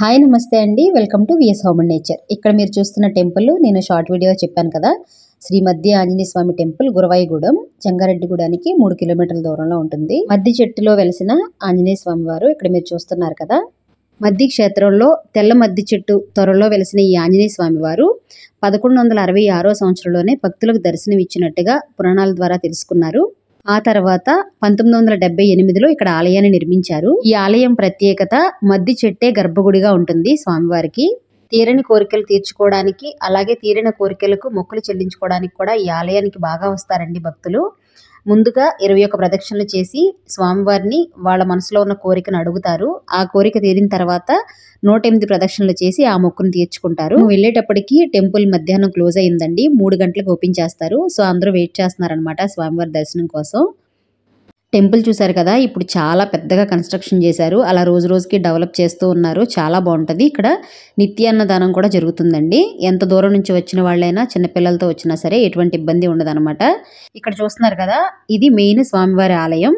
Hi నమస్తే అండి. Welcome to VS home and nature ఇక్కడ మీరు చూస్తున్న టెంపుల్ నేను షార్ట్ వీడియో చెప్పాను కదా. శ్రీ మధ్య ఆంజనేయ స్వామి టెంపుల్ గురవాయిగూడెం జంగారెడ్డిగూడానికి మూడు కిలోమీటర్ల దూరంలో ఉంటుంది. మద్ది చెట్టులో వెలిసిన ఆంజనేయ స్వామి వారు ఇక్కడ మీరు చూస్తున్నారు కదా. మద్ది క్షేత్రంలో తెల్ల మద్ది చెట్టు త్వరలో వెలిసిన ఈ ఆంజనేయ స్వామి వారు పదకొండు వందల అరవై ఆరో సంవత్సరంలోనే భక్తులకు దర్శనం ఇచ్చినట్టుగా పురాణాల ద్వారా తెలుసుకున్నారు. ఆ తర్వాత పంతొమ్మిది వందల డెబ్బై ఎనిమిదిలో ఇక్కడ ఆలయాన్ని నిర్మించారు. ఈ ఆలయం ప్రత్యేకత మద్ది చెట్టే గర్భగుడిగా ఉంటుంది స్వామివారికి. తీరని కోరికలు తీర్చుకోవడానికి అలాగే తీరిన కోరికలకు మొక్కులు చెల్లించుకోవడానికి కూడా ఈ ఆలయానికి బాగా వస్తారండి భక్తులు. ముందుగా ఇరవై ఒక్క ప్రదక్షిణలు చేసి స్వామివారిని వాళ్ళ మనసులో ఉన్న కోరికను అడుగుతారు. ఆ కోరిక తీరిన తర్వాత నూట ఎనిమిది ప్రదక్షిణలు చేసి ఆ మొక్కును తీర్చుకుంటారు. వెళ్ళేటప్పటికి టెంపుల్ మధ్యాహ్నం క్లోజ్ అయిందండి. మూడు గంటలకు ఓపెన్ చేస్తారు. సో అందరూ వెయిట్ చేస్తున్నారనమాట స్వామివారి దర్శనం కోసం. టెంపుల్ చూశారు కదా ఇప్పుడు చాలా పెద్దగా కన్స్ట్రక్షన్ చేశారు. అలా రోజు రోజుకి డెవలప్ చేస్తూ ఉన్నారు. చాలా బాగుంటుంది. ఇక్కడ నిత్యాన్నదానం కూడా జరుగుతుందండి. ఎంత దూరం నుంచి వచ్చిన వాళ్ళైనా చిన్నపిల్లలతో వచ్చినా సరే ఎటువంటి ఇబ్బంది ఉండదన్నమాట. ఇక్కడ చూస్తున్నారు కదా ఇది మెయిన్ స్వామివారి ఆలయం.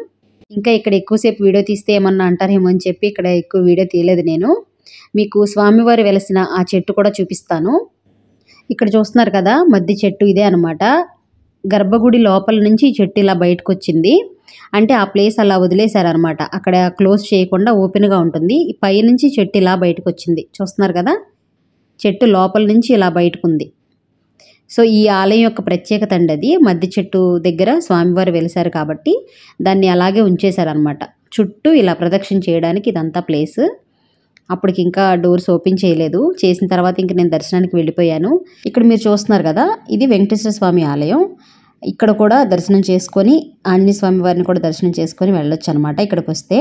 ఇంకా ఇక్కడ ఎక్కువసేపు వీడియో తీస్తే ఏమన్నా అంటారేమో అని చెప్పి ఇక్కడ ఎక్కువ వీడియో తీయలేదు నేను. మీకు స్వామివారి వెలసిన ఆ చెట్టు కూడా చూపిస్తాను. ఇక్కడ చూస్తున్నారు కదా మధ్య చెట్టు ఇదే అనమాట గర్భగుడి లోపల నుంచి ఈ చెట్టు ఇలా బయటకు వచ్చింది అంటే ఆ ప్లేస్ అలా వదిలేశారనమాట అక్కడ క్లోజ్ చేయకుండా ఓపెన్గా ఉంటుంది. పైనుంచి చెట్టు ఇలా బయటకు వచ్చింది చూస్తున్నారు కదా? చెట్టు లోపల నుంచి ఇలా బయటకు ఉంది సో ఈ ఆలయం యొక్క ప్రత్యేకత అండి అది. మధ్య చెట్టు దగ్గర స్వామివారు వెలిశారు కాబట్టి దాన్ని అలాగే ఉంచేశారనమాట చుట్టూ ఇలా ప్రదక్షిణ చేయడానికి ఇదంతా ప్లేస్. అప్పటికి ఇంకా డోర్స్ ఓపెన్ చేయలేదు. చేసిన తర్వాత ఇంక నేను దర్శనానికి వెళ్ళిపోయాను. ఇక్కడ మీరు చూస్తున్నారు కదా? ఇది వెంకటేశ్వర స్వామి ఆలయం. ఇక్కడ కూడా దర్శనం చేసుకొని ఆంజనేయ స్వామి వారిని కూడా దర్శనం చేసుకొని వెళ్ళొచ్చు అనమాట ఇక్కడికి వస్తే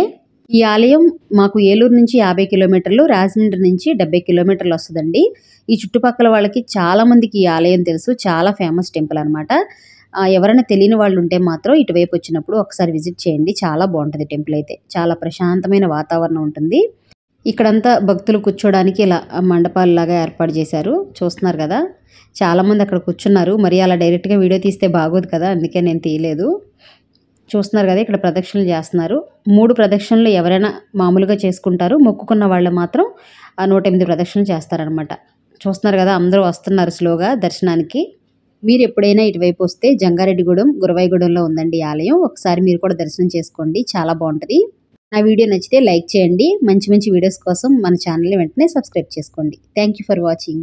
ఈ ఆలయం మాకు ఏలూరు నుంచి యాభై కిలోమీటర్లు రాజమండ్రి నుంచి డెబ్బై కిలోమీటర్లు వస్తుందండి. ఈ చుట్టుపక్కల వాళ్ళకి చాలామందికి ఈ ఆలయం తెలుసు చాలా ఫేమస్ టెంపుల్ అనమాట ఎవరైనా తెలియని వాళ్ళు ఉంటే మాత్రం ఇటువైపు వచ్చినప్పుడు ఒకసారి విజిట్ చేయండి చాలా బాగుంటుంది టెంపుల్ అయితే. చాలా ప్రశాంతమైన వాతావరణం ఉంటుంది. ఇక్కడంతా భక్తులు కూర్చోడానికి ఇలా మండపాలు లాగా ఏర్పాటు చేశారు చూస్తున్నారు కదా. చాలామంది అక్కడ కూర్చున్నారు. మరి అలా డైరెక్ట్గా వీడియో తీస్తే బాగోదు కదా అందుకే నేను తీయలేదు. చూస్తున్నారు కదా ఇక్కడ ప్రదక్షిణలు చేస్తున్నారు. మూడు ప్రదక్షిణలు ఎవరైనా మామూలుగా చేసుకుంటారు. మొక్కుకున్న వాళ్ళు మాత్రం ఆ నూట ఎనిమిది ప్రదక్షిణలు చేస్తారనమాట చూస్తున్నారు కదా అందరూ వస్తున్నారు స్లోగా దర్శనానికి. మీరు ఎప్పుడైనా ఇటువైపు వస్తే జంగారెడ్డిగూడెం గురవాయిగూడెంలో ఉందండి ఆలయం. ఒకసారి మీరు కూడా దర్శనం చేసుకోండి. చాలా బాగుంటుంది. నా వీడియో నచ్చితే లైక్ చేయండి. మంచి మంచి వీడియోస్ కోసం మన ఛానల్ని వెంటనే సబ్స్క్రైబ్ చేసుకోండి. Thank you for watching.